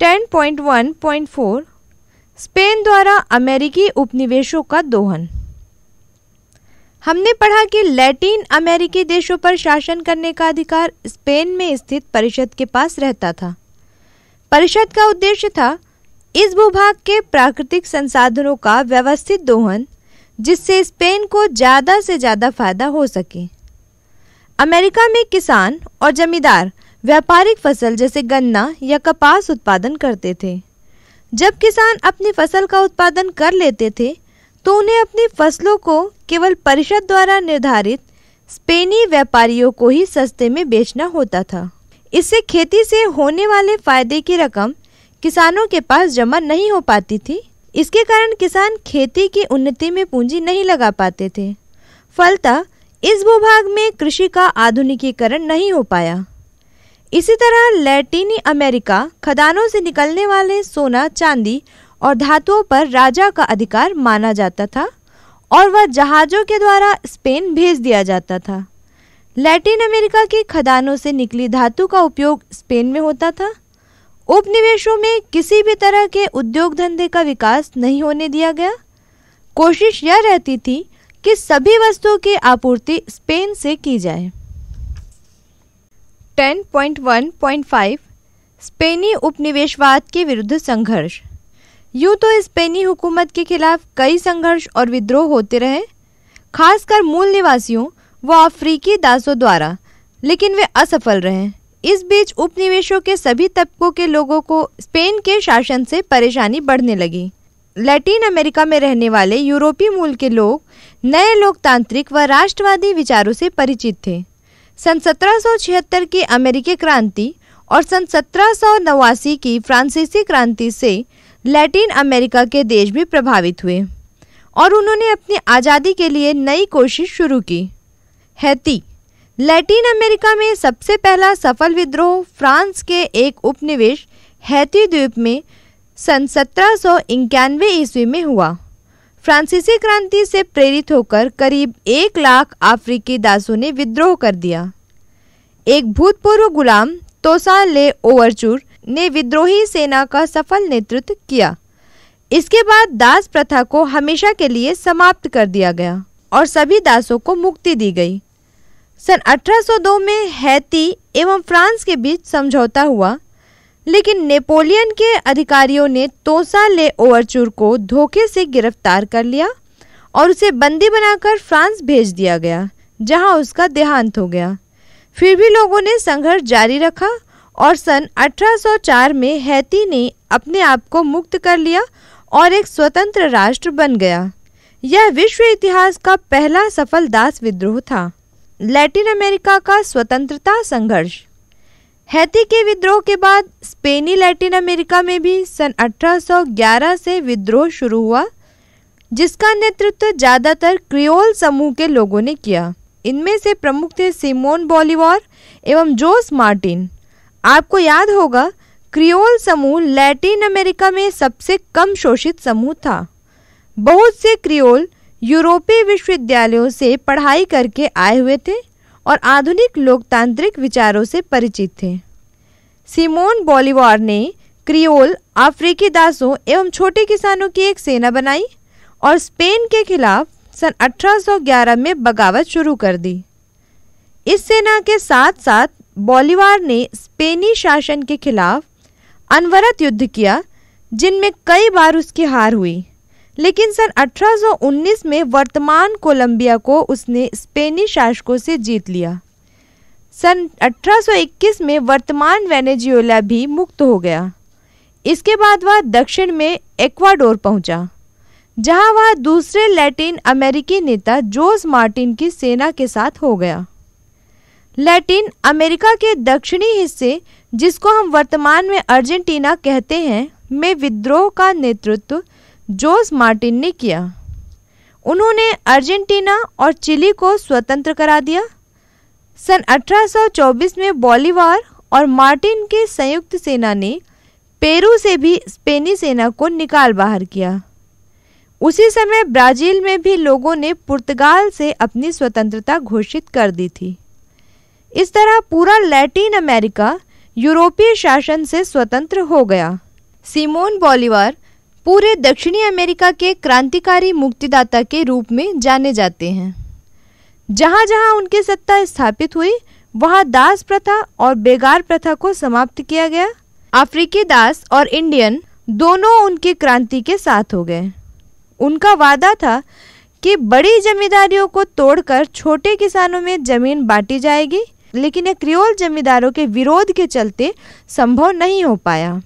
10.1.4 Spain द्वारा अमेरिकी उपनिवेशों का दोहन। हमने पढ़ा कि लैटिन अमेरिकी देशों पर शासन करने का अधिकार स्पेन में स्थित परिषद के पास रहता था। परिषद का उद्देश्य था इस भूभाग के प्राकृतिक संसाधनों का व्यवस्थित दोहन, जिससे स्पेन को ज़्यादा से ज़्यादा फ़ायदा हो सके। अमेरिका में किसान और जमींदार व्यापारिक फ़सल जैसे गन्ना या कपास उत्पादन करते थे। जब किसान अपनी फ़सल का उत्पादन कर लेते थे तो उन्हें अपनी फ़सलों को केवल परिषद द्वारा निर्धारित स्पेनी व्यापारियों को ही सस्ते में बेचना होता था। इससे खेती से होने वाले फ़ायदे की रकम किसानों के पास जमा नहीं हो पाती थी। इसके कारण किसान खेती की उन्नति में पूंजी नहीं लगा पाते थे। फलतः इस भूभाग में कृषि का आधुनिकीकरण नहीं हो पाया। इसी तरह लैटिनी अमेरिका खदानों से निकलने वाले सोना, चांदी और धातुओं पर राजा का अधिकार माना जाता था और वह जहाज़ों के द्वारा स्पेन भेज दिया जाता था। लैटिन अमेरिका की खदानों से निकली धातु का उपयोग स्पेन में होता था। उपनिवेशों में किसी भी तरह के उद्योग धंधे का विकास नहीं होने दिया गया। कोशिश यह रहती थी कि सभी वस्तुओं की आपूर्ति स्पेन से की जाए। 10.1.5 स्पेनी उपनिवेशवाद के विरुद्ध संघर्ष। यूँ तो स्पेनी हुकूमत के खिलाफ कई संघर्ष और विद्रोह होते रहे। खासकर मूल निवासियों व अफ्रीकी दासों द्वारा, लेकिन वे असफल रहे। इस बीच उपनिवेशों के सभी तबकों के लोगों को स्पेन के शासन से परेशानी बढ़ने लगी। लैटिन अमेरिका में रहने वाले यूरोपीय मूल के लोग नए लोकतांत्रिक व राष्ट्रवादी विचारों से परिचित थे। सन 1776 की अमेरिकी क्रांति और सन सत्रह सौ नवासी की फ्रांसीसी क्रांति से लैटिन अमेरिका के देश भी प्रभावित हुए और उन्होंने अपनी आज़ादी के लिए नई कोशिश शुरू की। हैती, लैटिन अमेरिका में सबसे पहला सफल विद्रोह फ्रांस के एक उपनिवेश हैती द्वीप में सन सत्रह सौ इक्यानवे ईस्वी में हुआ। फ्रांसीसी क्रांति से प्रेरित होकर करीब एक लाख अफ्रीकी दासों ने विद्रोह कर दिया। एक भूतपूर्व गुलाम, तोसा ले ओवरचूर, ने विद्रोही सेना का सफल नेतृत्व किया। इसके बाद दास प्रथा को हमेशा के लिए समाप्त कर दिया गया और सभी दासों को मुक्ति दी गई। सन 1802 में हैती एवं फ्रांस के बीच समझौता हुआ लेकिन नेपोलियन के अधिकारियों ने तोसा ले ओवरचूर को धोखे से गिरफ़्तार कर लिया और उसे बंदी बनाकर फ्रांस भेज दिया गया, जहाँ उसका देहांत हो गया। फिर भी लोगों ने संघर्ष जारी रखा और सन 1804 में हैती ने अपने आप को मुक्त कर लिया और एक स्वतंत्र राष्ट्र बन गया। यह विश्व इतिहास का पहला सफल दास विद्रोह था। लैटिन अमेरिका का स्वतंत्रता संघर्ष। हैती के विद्रोह के बाद स्पेनी, लैटिन अमेरिका में भी सन 1811 से विद्रोह शुरू हुआ, जिसका नेतृत्व ज़्यादातर क्रियोल समूह के लोगों ने किया। इनमें से प्रमुख थे सिमोन बॉलीवार एवं जोस मार्टिन। आपको याद होगा, क्रियोल समूह लैटिन अमेरिका में सबसे कम शोषित समूह था। बहुत से क्रियोल यूरोपीय विश्वविद्यालयों से पढ़ाई करके आए हुए थे और आधुनिक लोकतांत्रिक विचारों से परिचित थे। सिमोन बॉलीवार ने क्रियोल, अफ्रीकी दासों एवं छोटे किसानों की एक सेना बनाई और स्पेन के खिलाफ सन 1811 में बगावत शुरू कर दी। इस सेना के साथ साथ बॉलीवार ने स्पेनी शासन के खिलाफ अनवरत युद्ध किया, जिनमें कई बार उसकी हार हुई। लेकिन सन 1819 में वर्तमान कोलंबिया को उसने स्पेनी शासकों से जीत लिया। सन 1821 में वर्तमान वेनेजुएला भी मुक्त हो गया। इसके बाद वह दक्षिण में एक्वाडोर पहुँचा, जहाँ वह दूसरे लैटिन अमेरिकी नेता जोस मार्टिन की सेना के साथ हो गया। लैटिन अमेरिका के दक्षिणी हिस्से, जिसको हम वर्तमान में अर्जेंटीना कहते हैं, में विद्रोह का नेतृत्व जोस मार्टिन ने किया। उन्होंने अर्जेंटीना और चिली को स्वतंत्र करा दिया। सन 1824 में बॉलीवार और मार्टिन की संयुक्त सेना ने पेरू से भी स्पेनी सेना को निकाल बाहर किया। उसी समय ब्राज़ील में भी लोगों ने पुर्तगाल से अपनी स्वतंत्रता घोषित कर दी थी। इस तरह पूरा लैटिन अमेरिका यूरोपीय शासन से स्वतंत्र हो गया। सिमोन बॉलीवार पूरे दक्षिणी अमेरिका के क्रांतिकारी मुक्तिदाता के रूप में जाने जाते हैं। जहाँ जहाँ उनकी सत्ता स्थापित हुई, वहाँ दास प्रथा और बेगार प्रथा को समाप्त किया गया। अफ्रीकी दास और इंडियन दोनों उनकी क्रांति के साथ हो गए। उनका वादा था कि बड़ी जमींदारियों को तोड़कर छोटे किसानों में ज़मीन बांटी जाएगी, लेकिन यह क्रियोल जमींदारों के विरोध के चलते संभव नहीं हो पाया।